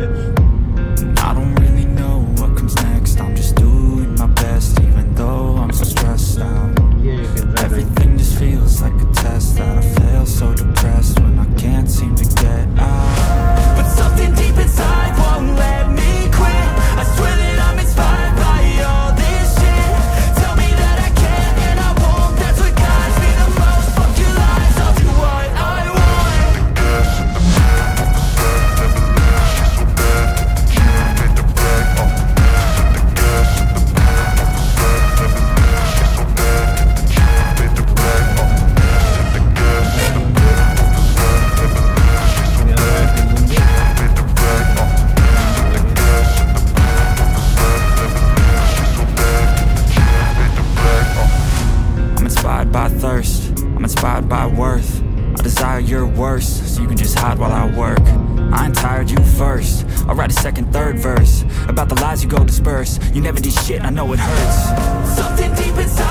Yeah. You never did shit, I know it hurts. Something deep inside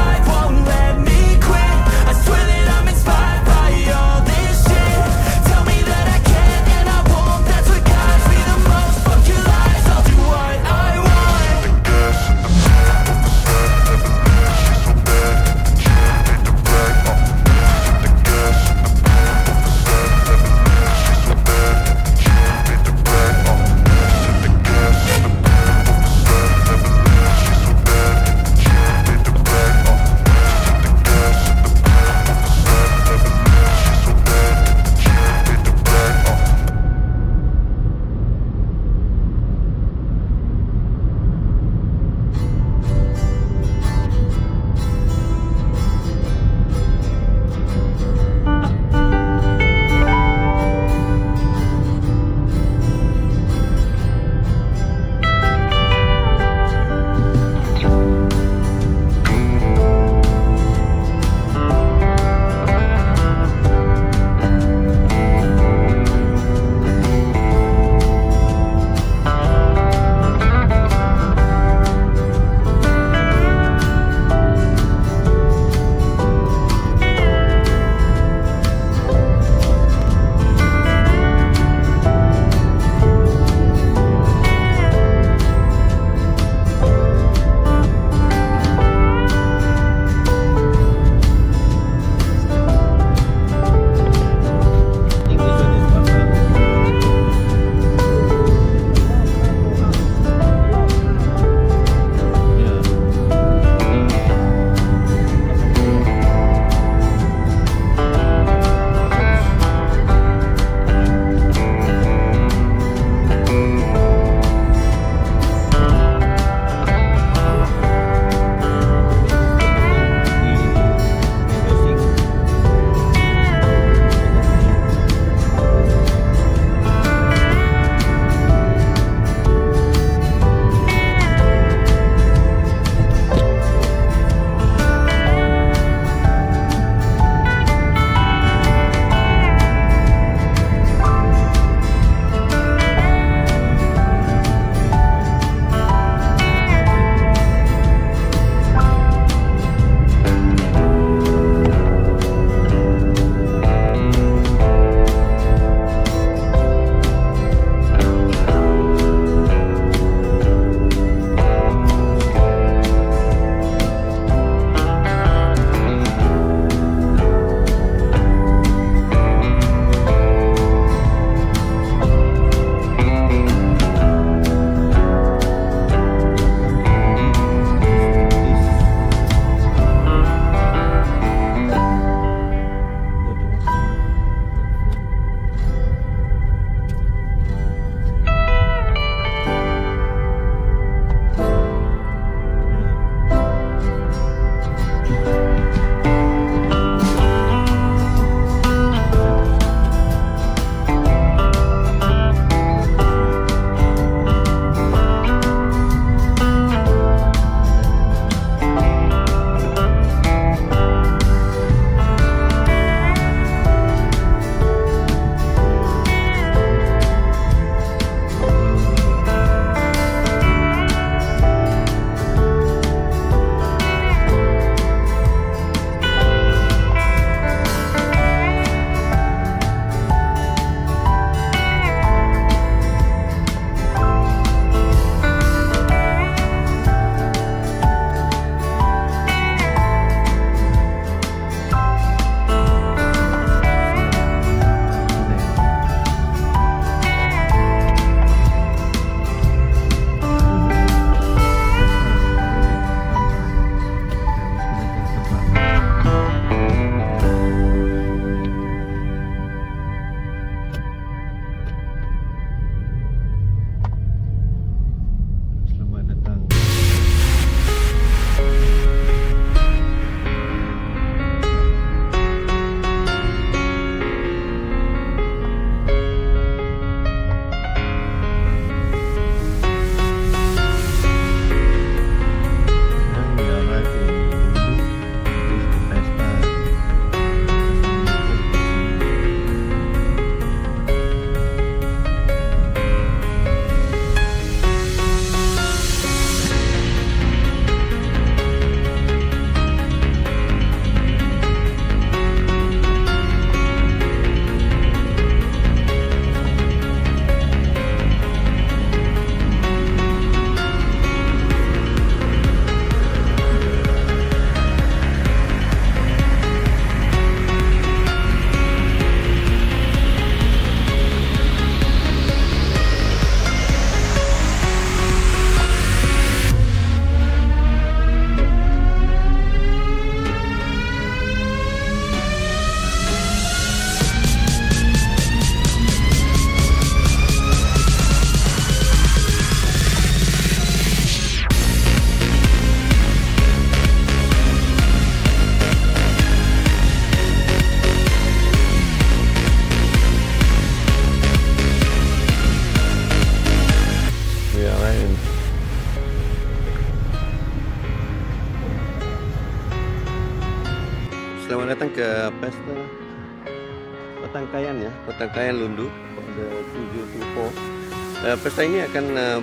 Petangkayan Lundu pada 724. Uh, pesta ini akan uh,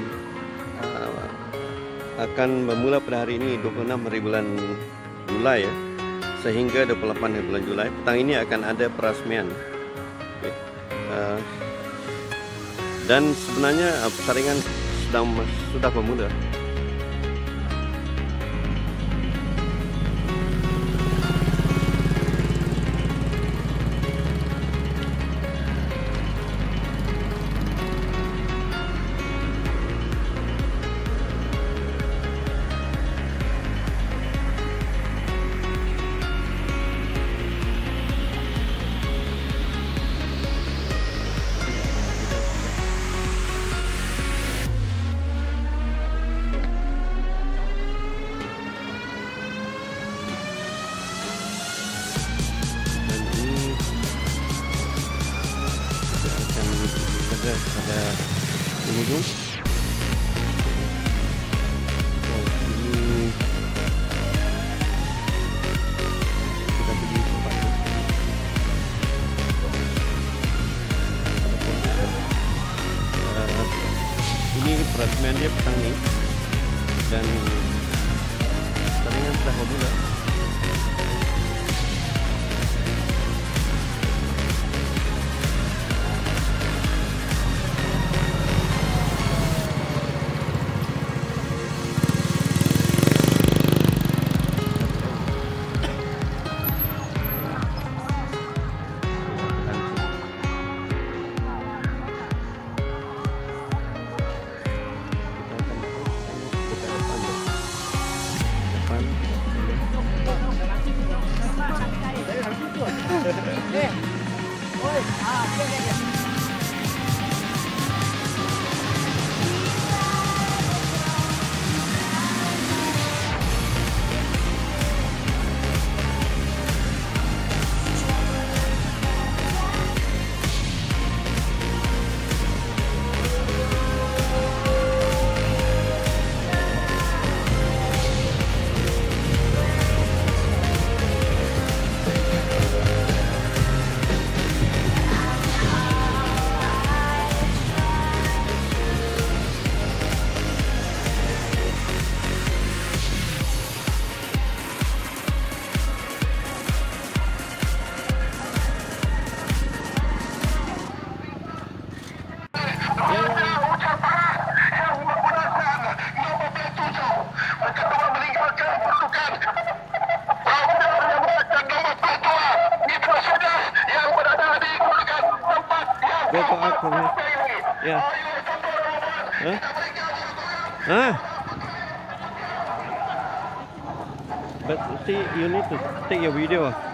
akan bermula pada hari ini 26 hari bulan Julai ya sehingga 28 hari bulan Julai. Petang ini akan ada perasmian. Okay. Uh, dan sebenarnya uh, persaringan sedang sudah bermula. Take your video.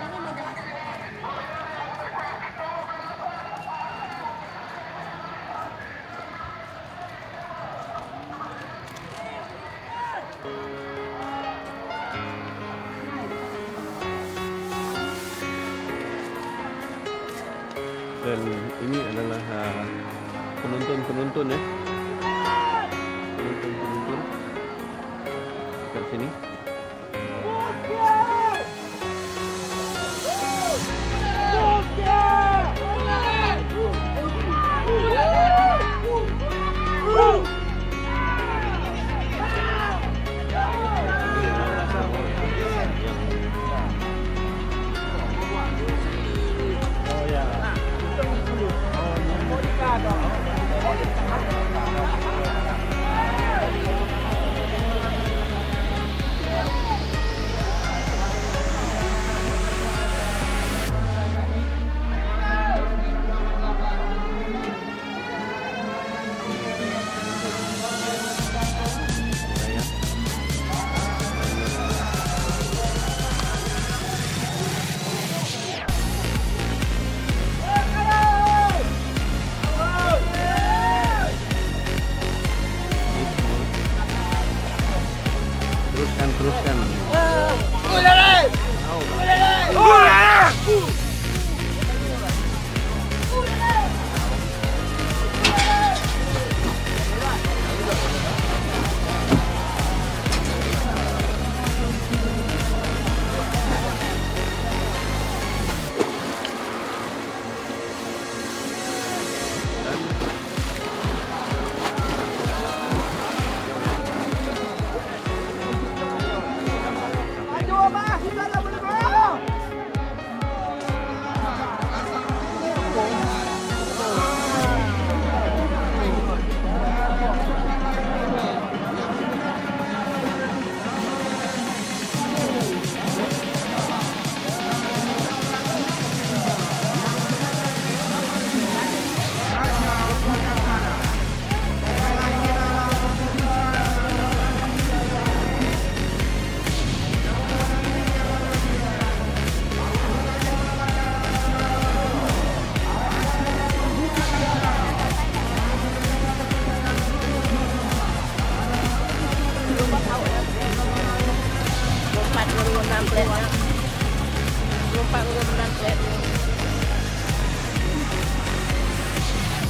that's it.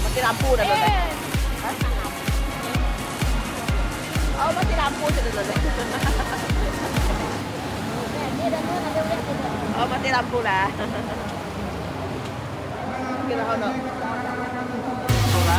Mati lampu dah tu? Oh, mati lampu je dah tu Oh, mati lampu lah. Kita hono. Hola.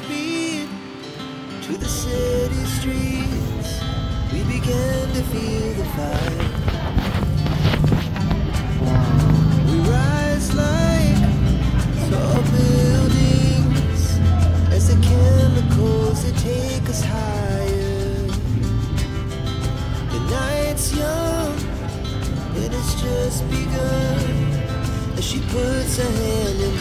Beat to the city streets. We began to feel the fire. We rise like tall buildings as the chemicals that take us higher. The night's young, and it's just begun as she puts her hand in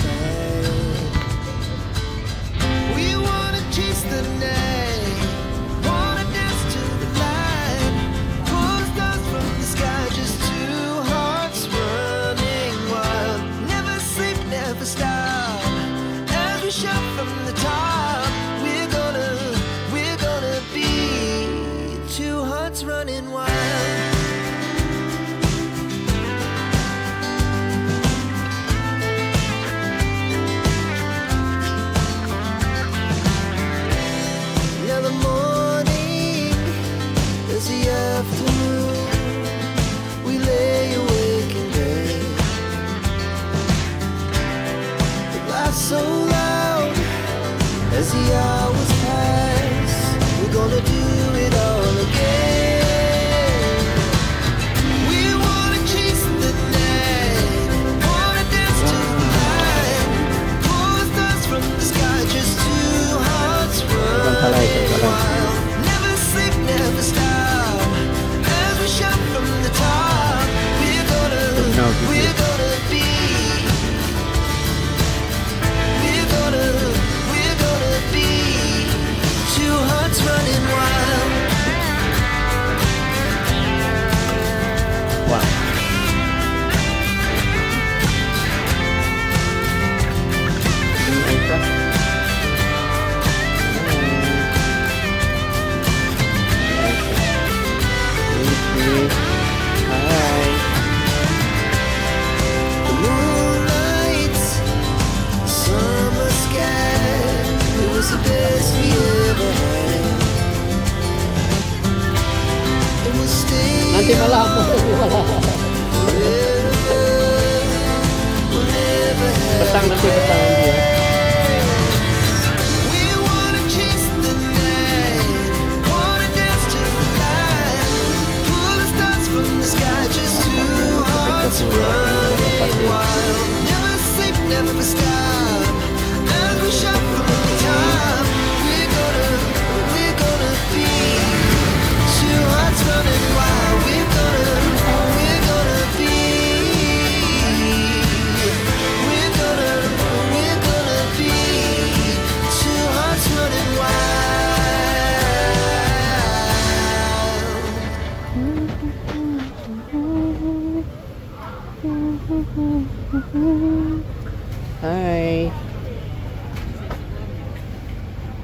Hai.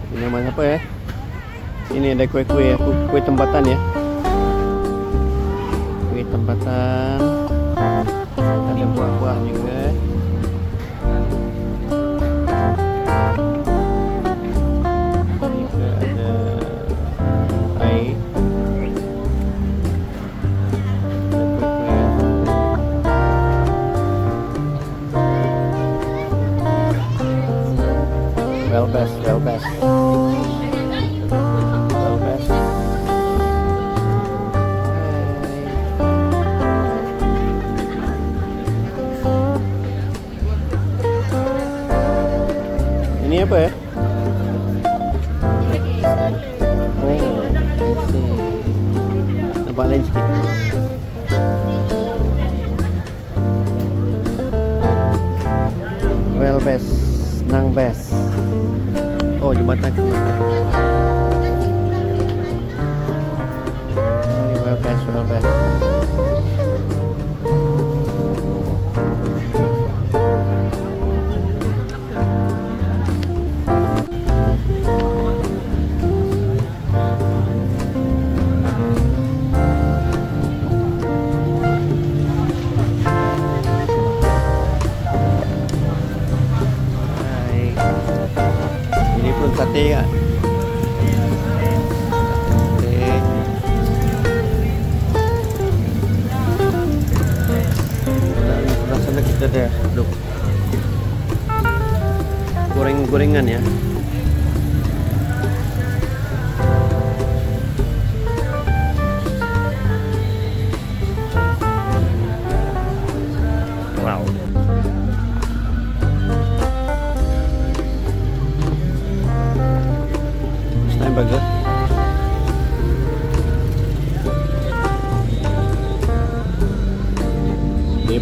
Ini nama apa ya? Ini ada kue-kue ya, kue tempatan ya. Kue tempatan. Ada buah-buah juga. kumatag kumatag. Well, very well. belum sate ya kita deh goreng-gorengan ya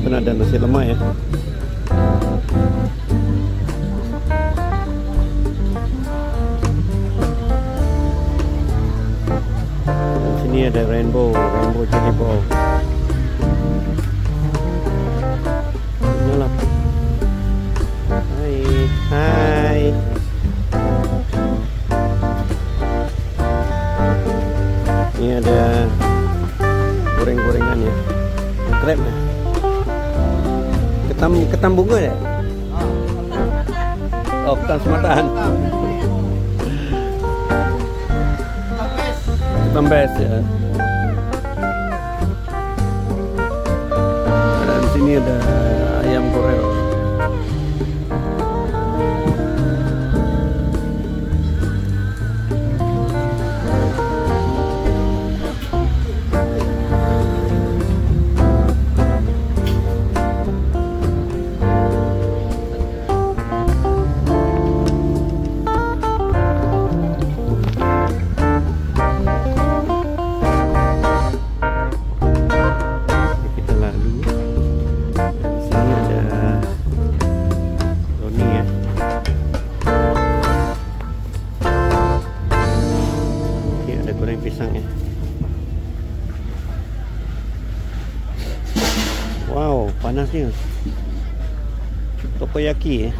pun ada nasi lemak ya. Dan sini ada rainbow rainbow jelly ball. hai hai. Ini ada goreng-gorengan ya. Krep ya. ketam ketam bunga dia? Oh, ketam sematan. Ketam. Ketam bes ya. Dan sini ada punya aqui.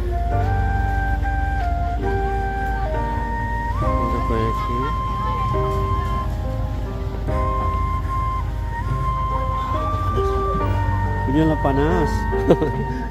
Nunca panas.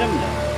这么着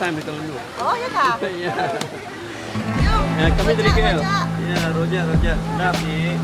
time di Kelendu. Oh iya kak? Iya. Ya, kami dari KL. Iya, Roja, Roja. Nah, sih.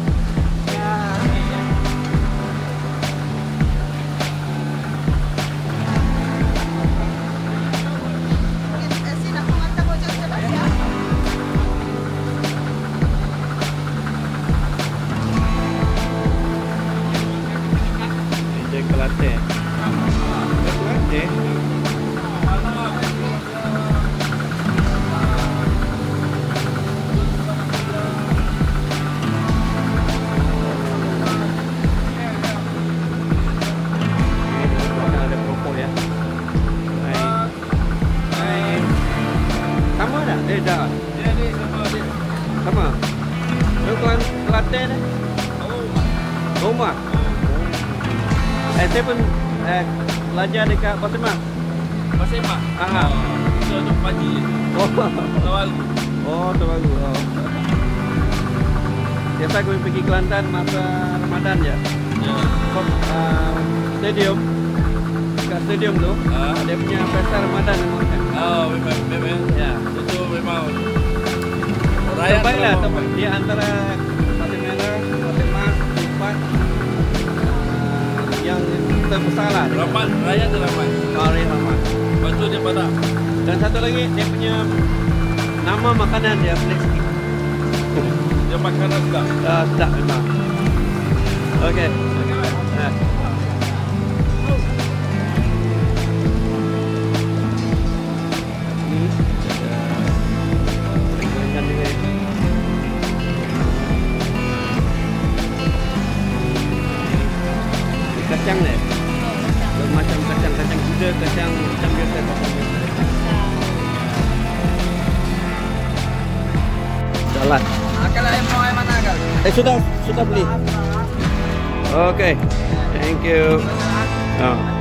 Kak Basema. Basema. Ah. Itu untuk pagi. Oh. Tawalu. Oh, Tawalu. Oh. Biasa kami pergi Kelantan masa Ramadan ya. Ya. Uh, stadium. Dekat stadium tu. Uh. Dia punya pesta Ramadan memang. Oh, memang memang. Ya. Itu memang. Raya tempat lah, tempat dia antara Pasir Merah, Pasir Mak, tempat uh, yang terbesar lah. Ramai, rakyat tu ramai. Mari Rahmat. Lepas tu dia pada. Dan satu lagi dia punya nama makanan dia pelik. Dia makanan sedap. Uh, sedap memang. Okey. up, up. Okay, thank you. Oh.